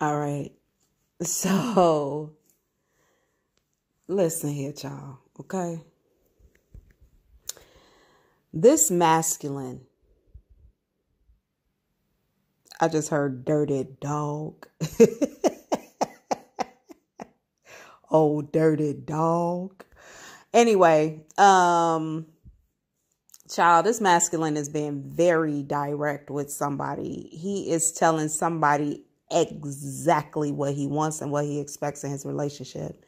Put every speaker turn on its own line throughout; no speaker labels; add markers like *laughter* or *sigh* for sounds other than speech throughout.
All right. So, listen here, y'all, okay? This masculine, I just heard dirty dog. *laughs* oh, dirty dog. Anyway, um, child, this masculine is being very direct with somebody. He is telling somebody exactly what he wants and what he expects in his relationship.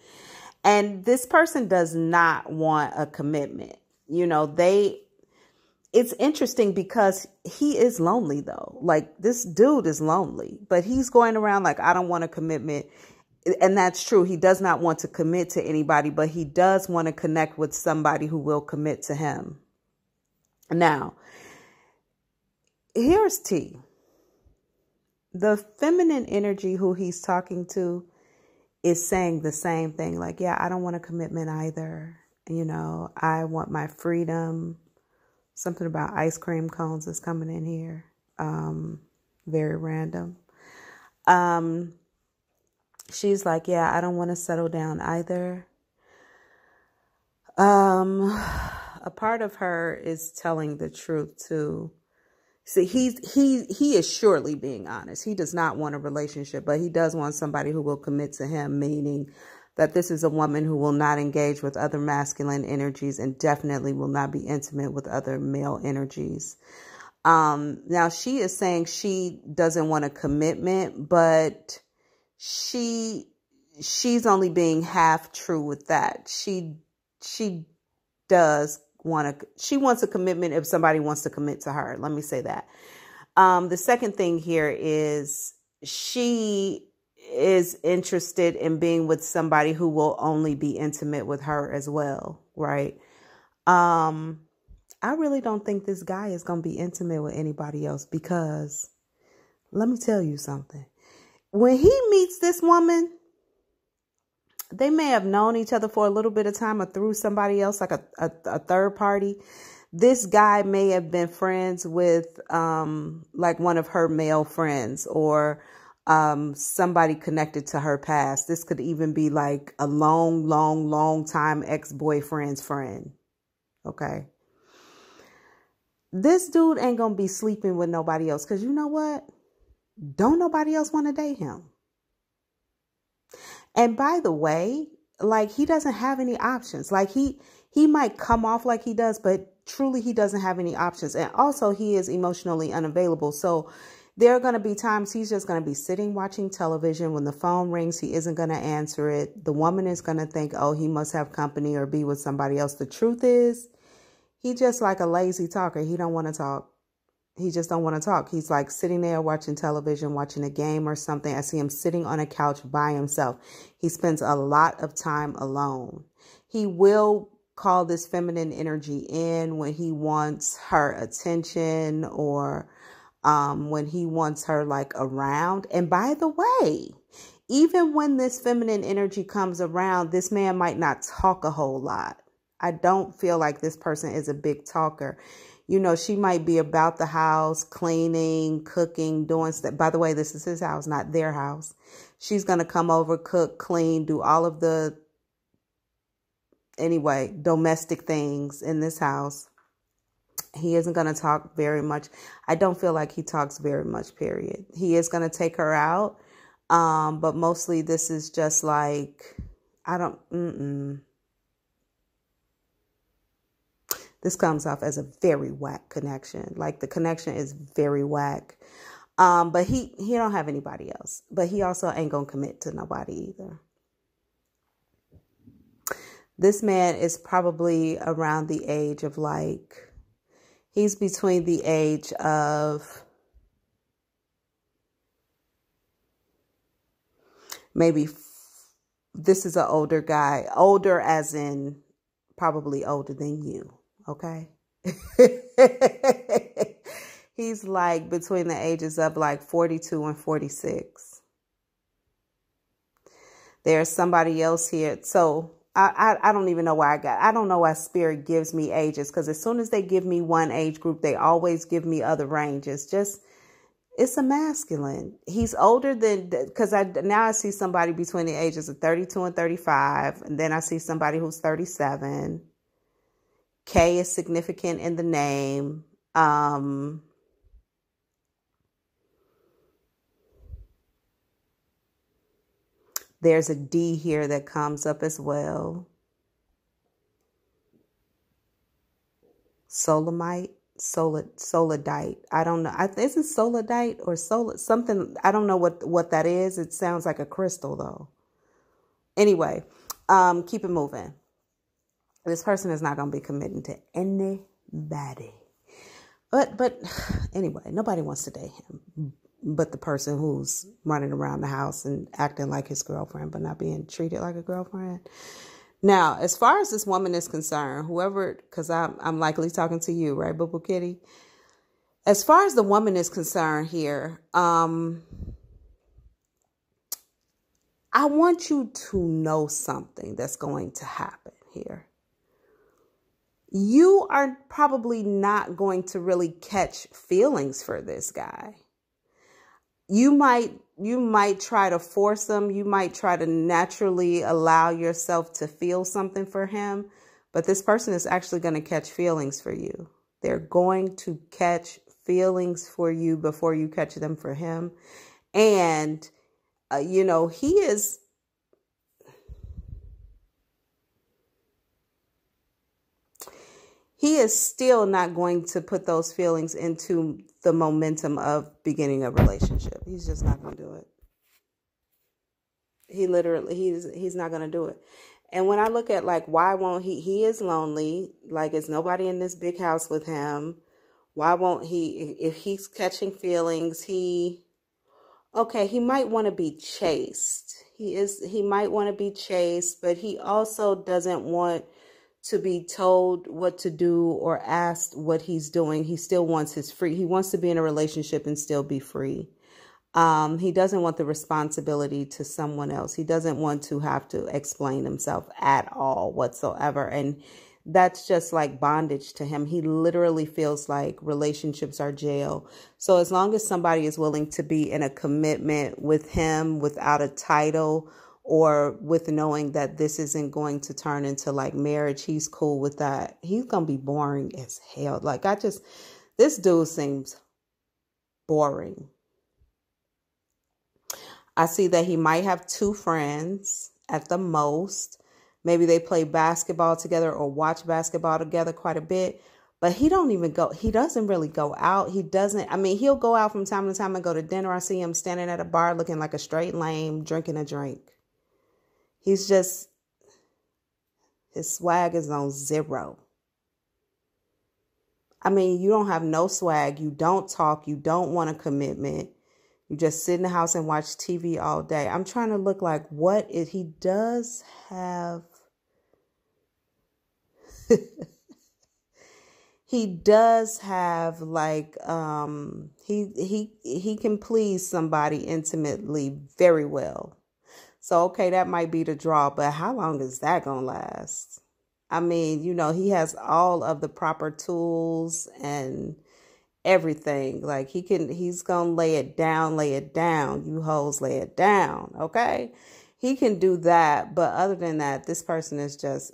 And this person does not want a commitment. You know, they it's interesting because he is lonely though. Like this dude is lonely, but he's going around like I don't want a commitment. And that's true. He does not want to commit to anybody, but he does want to connect with somebody who will commit to him. Now, here's T. The feminine energy who he's talking to is saying the same thing like, yeah, I don't want a commitment either. You know, I want my freedom. Something about ice cream cones is coming in here. Um, very random. Um, she's like, yeah, I don't want to settle down either. Um, a part of her is telling the truth too. See, he's he he is surely being honest. He does not want a relationship, but he does want somebody who will commit to him, meaning that this is a woman who will not engage with other masculine energies and definitely will not be intimate with other male energies. Um, now she is saying she doesn't want a commitment, but she she's only being half true with that. She she does want to she wants a commitment if somebody wants to commit to her. Let me say that. Um, the second thing here is she is interested in being with somebody who will only be intimate with her as well, right? Um, I really don't think this guy is going to be intimate with anybody else because let me tell you something. When he meets this woman, they may have known each other for a little bit of time or through somebody else, like a, a, a third party. This guy may have been friends with um, like one of her male friends or um, somebody connected to her past. This could even be like a long, long, long time ex boyfriend's friend. Okay. This dude ain't gonna be sleeping with nobody else because you know what? Don't nobody else want to date him. And by the way, like he doesn't have any options. Like he he might come off like he does, but truly he doesn't have any options. And also he is emotionally unavailable. So there are going to be times he's just going to be sitting watching television. When the phone rings, he isn't going to answer it. The woman is going to think, oh, he must have company or be with somebody else. The truth is, he just like a lazy talker. He don't want to talk he just don't want to talk. He's like sitting there watching television, watching a game or something. I see him sitting on a couch by himself. He spends a lot of time alone. He will call this feminine energy in when he wants her attention or um, when he wants her like around. And by the way, even when this feminine energy comes around, this man might not talk a whole lot. I don't feel like this person is a big talker you know, she might be about the house, cleaning, cooking, doing stuff. By the way, this is his house, not their house. She's going to come over, cook, clean, do all of the, anyway, domestic things in this house. He isn't going to talk very much. I don't feel like he talks very much, period. He is going to take her out. Um, but mostly this is just like, I don't, mm-mm. This comes off as a very whack connection. Like the connection is very whack. Um, but he he don't have anybody else. But he also ain't gonna commit to nobody either. This man is probably around the age of like he's between the age of maybe this is an older guy, older as in probably older than you. Okay. *laughs* He's like between the ages of like 42 and 46. There's somebody else here. So I, I, I don't even know why I got, I don't know why spirit gives me ages. Cause as soon as they give me one age group, they always give me other ranges. Just, it's a masculine. He's older than because I now I see somebody between the ages of 32 and 35, and then I see somebody who's 37. K is significant in the name. Um, there's a D here that comes up as well. Solamite solid solidite. I don't know. I, is it solidite or solid something? I don't know what what that is. It sounds like a crystal though. Anyway, um, keep it moving. This person is not going to be committing to anybody. But but anyway, nobody wants to date him. But the person who's running around the house and acting like his girlfriend, but not being treated like a girlfriend. Now, as far as this woman is concerned, whoever, because I'm, I'm likely talking to you, right, Boo Boo Kitty? As far as the woman is concerned here, um, I want you to know something that's going to happen here. You are probably not going to really catch feelings for this guy. You might you might try to force them. You might try to naturally allow yourself to feel something for him. But this person is actually going to catch feelings for you. They're going to catch feelings for you before you catch them for him. And, uh, you know, he is. He is still not going to put those feelings into the momentum of beginning a relationship. He's just not going to do it. He literally he's he's not going to do it. And when I look at like why won't he he is lonely, like it's nobody in this big house with him. Why won't he if he's catching feelings, he okay, he might want to be chased. He is he might want to be chased, but he also doesn't want to be told what to do or asked what he's doing. He still wants his free. He wants to be in a relationship and still be free. Um, he doesn't want the responsibility to someone else. He doesn't want to have to explain himself at all whatsoever. And that's just like bondage to him. He literally feels like relationships are jail. So as long as somebody is willing to be in a commitment with him without a title or with knowing that this isn't going to turn into like marriage, he's cool with that. He's to be boring as hell. Like, I just, this dude seems boring. I see that he might have two friends at the most. Maybe they play basketball together or watch basketball together quite a bit. But he don't even go. He doesn't really go out. He doesn't. I mean, he'll go out from time to time and go to dinner. I see him standing at a bar looking like a straight lame, drinking a drink. He's just, his swag is on zero. I mean, you don't have no swag. You don't talk. You don't want a commitment. You just sit in the house and watch TV all day. I'm trying to look like what he does have. *laughs* he does have like um he he he can please somebody intimately very well so, okay, that might be the draw, but how long is that going to last? I mean, you know, he has all of the proper tools and everything. Like he can, he's going to lay it down, lay it down. You hoes lay it down. Okay. He can do that. But other than that, this person is just,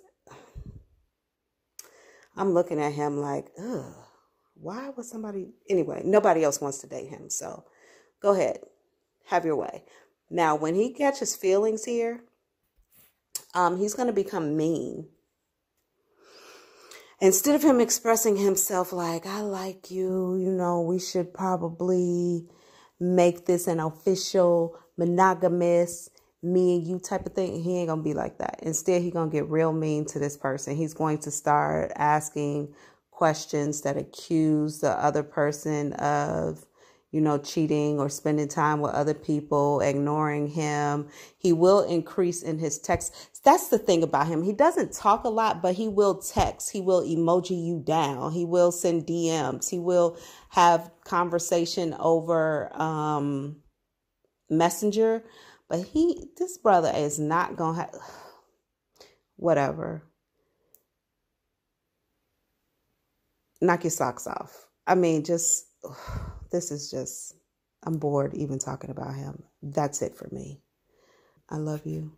I'm looking at him like, ugh, why would somebody, anyway, nobody else wants to date him. So go ahead, have your way. Now, when he catches feelings here, um, he's going to become mean. Instead of him expressing himself like, I like you, you know, we should probably make this an official monogamous me and you type of thing he ain't gonna be like that instead he gonna get real mean to this person he's going to start asking questions that accuse the other person of you know, cheating or spending time with other people, ignoring him. He will increase in his text. That's the thing about him. He doesn't talk a lot, but he will text. He will emoji you down. He will send DMs. He will have conversation over um, Messenger. But he, this brother is not going to have, *sighs* whatever. Knock your socks off. I mean, just. *sighs* Ugh this is just I'm bored even talking about him. That's it for me. I love you.